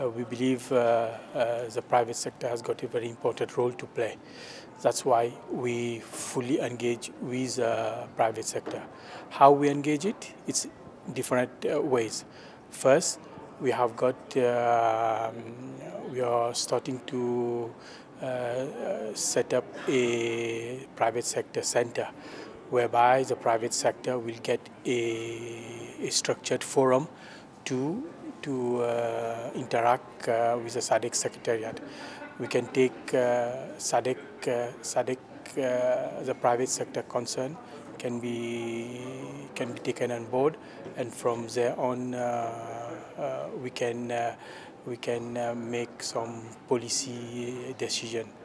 uh, we believe uh, uh, the private sector has got a very important role to play. That's why we fully engage with the private sector. How we engage it? It's different ways. First, we have got, um, we are starting to uh, set up a private sector center whereby the private sector will get a, a structured forum to to uh, interact uh, with the SADC Secretariat. We can take uh, SADC, uh, SADC uh, the private sector concern can be can be taken on board, and from there on uh, we can we can make some policy decision.